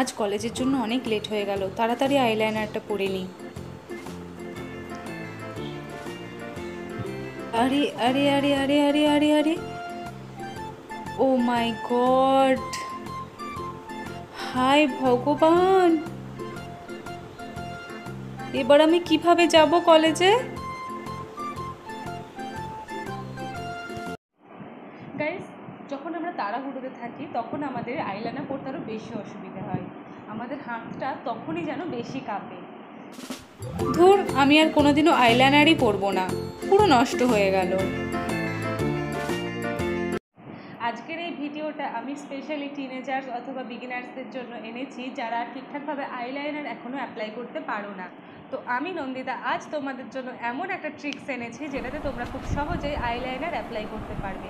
আজ কলেজের জন্য অনেক লেট হয়ে গেল, তাড়াতাড়ি আইলাইনারটা পরে নিই। আরে আরে আরে আরে আরে আরে আরে। ও মাই গড। হাই ভগবান। এবার আমি কীভাবে যাব কলেজে? থাকি, তখন আমাদের আইলাইনার পড়তে আরও বেশি অসুবিধা হয়। আমাদের হাতটা তখনই যেন বেশি কাঁপে। ধুর, আমি আর কোনোদিনও আইলাইনারই পরবো না। পুরো নষ্ট হয়ে গেল। আজকের এই ভিডিওটা আমি স্পেশালি টিনেজার্স অথবা বিগিনার্সদের জন্য এনেছি, যারা ঠিকঠাকভাবে আইলাইনার এখনও অ্যাপ্লাই করতে পারো না। তো আমি নন্দিতা, আজ তোমাদের জন্য এমন একটা ট্রিক্স এনেছি, যেটাতে তোমরা খুব সহজেই আইলাইনার অ্যাপ্লাই করতে পারবে।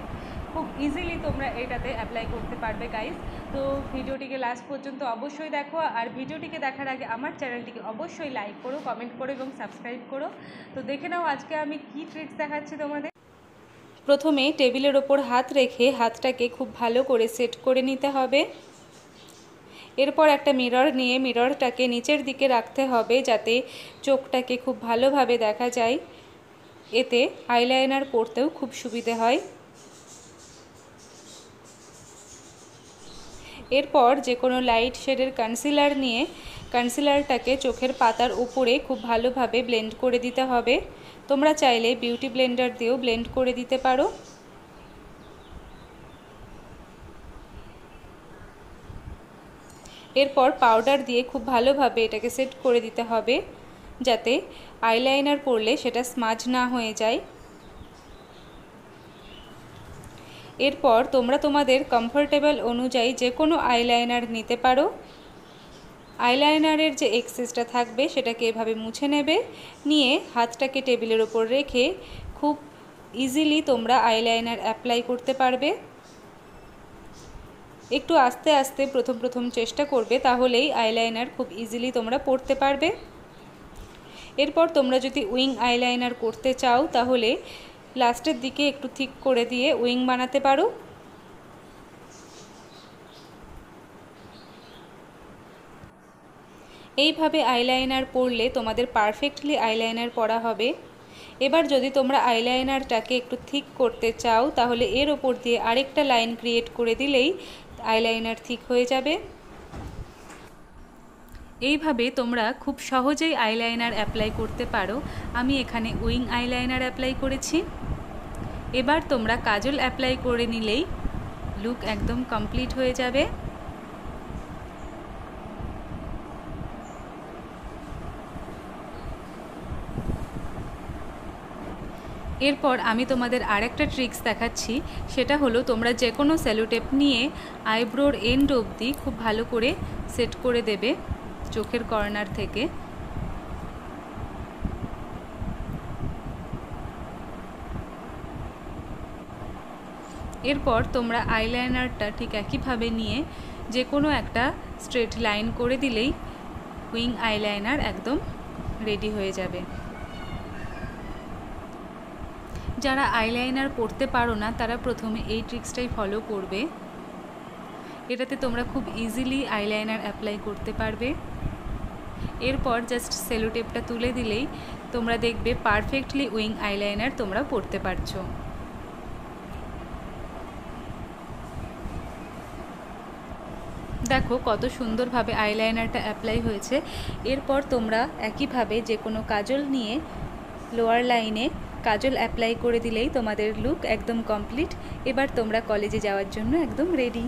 খুব ইজিলি তোমরা এটাতে অ্যাপ্লাই করতে পারবে গাইস তো ভিডিওটিকে লাস্ট পর্যন্ত অবশ্যই দেখো, আর ভিডিওটিকে দেখার আগে আমার চ্যানেলটিকে অবশ্যই লাইক করো কমেন্ট করো এবং সাবস্ক্রাইব করো। তো দেখে নাও আজকে আমি কি ট্রিক্স দেখাচ্ছি তোমাদের। প্রথমে টেবিলের ওপর হাত রেখে হাতটাকে খুব ভালো করে সেট করে নিতে হবে। এরপর একটা মিরর নিয়ে মিররটাকে নিচের দিকে রাখতে হবে যাতে চোখটাকে খুব ভালোভাবে দেখা যায়। এতে আইলাইনার পরতেও খুব সুবিধে হয়। এরপর যে কোনো লাইট শেডের কনসিলার নিয়ে কনসিলারটাকে চোখের পাতার উপরে খুব ভালোভাবে ব্লেন্ড করে দিতে হবে। তোমরা চাইলে বিউটি ব্লেন্ডার দিয়েও ব্লেন্ড করে দিতে পারো। এরপর পাউডার দিয়ে খুব ভালোভাবে এটাকে সেট করে দিতে হবে, যাতে আইলাইনার পরলে সেটা স্মাজ না হয়ে যায়। এরপর তোমরা তোমাদের কমফোর্টেবল অনুযায়ী যে কোনো আইলাইনার নিতে পারো। আইলাইনারের যে এক্সেসটা থাকবে সেটাকে এভাবে মুছে নেবে। নিয়ে হাতটাকে টেবিলের ওপর রেখে খুব ইজিলি তোমরা আইলাইনার অ্যাপ্লাই করতে পারবে। একটু আস্তে আস্তে প্রথম প্রথম চেষ্টা করবে তাহলেই আইলাইনার খুব ইজিলি তোমরা পড়তে পারবে। এরপর তোমরা যদি উইং আইলাইনার করতে চাও তাহলে লাস্টের দিকে একটু ঠিক করে দিয়ে উইং বানাতে পারো। এইভাবে আইলাইনার পরলে তোমাদের পারফেক্টলি আইলাইনার পরা হবে। এবার যদি তোমরা আইলাইনারটাকে একটু থিক করতে চাও, তাহলে এর ওপর দিয়ে আরেকটা লাইন ক্রিয়েট করে দিলেই আইলাইনার ঠিক হয়ে যাবে। এইভাবে তোমরা খুব সহজেই আইলাইনার অ্যাপ্লাই করতে পারো। আমি এখানে উইং আইলাইনার অ্যাপ্লাই করেছি। এবার তোমরা কাজল অ্যাপ্লাই করে নিলেই লুক একদম কমপ্লিট হয়ে যাবে। এরপর আমি তোমাদের আরেকটা ট্রিক্স দেখাচ্ছি, সেটা হলো তোমরা যে কোনো স্যালোটেপ নিয়ে আইব্রোর এন্ড অবধি খুব ভালো করে সেট করে দেবে চোখের কর্নার থেকে। এরপর তোমরা আইলাইনারটা ঠিক একইভাবে নিয়ে যে কোনো একটা স্ট্রেট লাইন করে দিলেই উইং আইলাইনার একদম রেডি হয়ে যাবে। যারা আইলাইনার পরতে পারো না, তারা প্রথমে এই ট্রিক্সটাই ফলো করবে। এটাতে তোমরা খুব ইজিলি আইলাইনার অ্যাপ্লাই করতে পারবে। এরপর জাস্ট সেলোটেপটা তুলে দিলেই তোমরা দেখবে পারফেক্টলি উইং আইলাইনার তোমরা পরতে পারছ। দেখো কত সুন্দরভাবে আইলাইনারটা অ্যাপ্লাই হয়েছে। এরপর তোমরা একইভাবে যে কোনো কাজল নিয়ে লোয়ার লাইনে কাজল অ্যাপ্লাই করে দিলেই তোমাদের লুক একদম কমপ্লিট এবার তোমরা কলেজে যাওয়ার জন্য একদম রেডি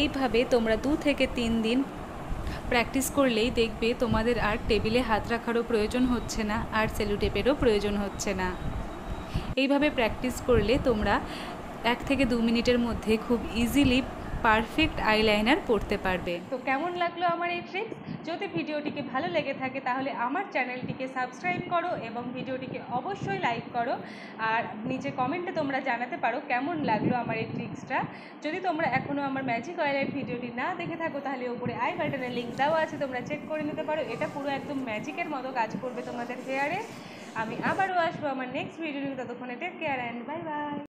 এইভাবে তোমরা দু থেকে তিন দিন প্র্যাকটিস করলেই দেখবে তোমাদের আর টেবিলে হাত রাখারও প্রয়োজন হচ্ছে না, আর সেলুটেপেরও প্রয়োজন হচ্ছে না। এইভাবে প্র্যাকটিস করলে তোমরা এক থেকে দু মিনিটের মধ্যে খুব ইজিলি পারফেক্ট আইলাইনার পড়তে পারবে। তো কেমন লাগল আমার এই ট্রিক্স যদি ভিডিওটিকে ভালো লেগে থাকে তাহলে আমার চ্যানেলটিকে সাবস্ক্রাইব করো এবং ভিডিওটিকে অবশ্যই লাইক করো। আর নিচে কমেন্টে তোমরা জানাতে পারো কেমন লাগল আমার এই ট্রিক্সটা যদি তোমরা এখনও আমার ম্যাজিক অয়েলের ভিডিওটি না দেখে থাকো তাহলে উপরে আই বাটনের লিঙ্ক দেওয়া আছে, তোমরা চেক করে নিতে পারো। এটা পুরো একদম ম্যাজিকের মতো কাজ করবে তোমাদের হেয়ারে আমি আবারও আসব আমার নেক্সট ভিডিও ততক্ষণে take care and bye bye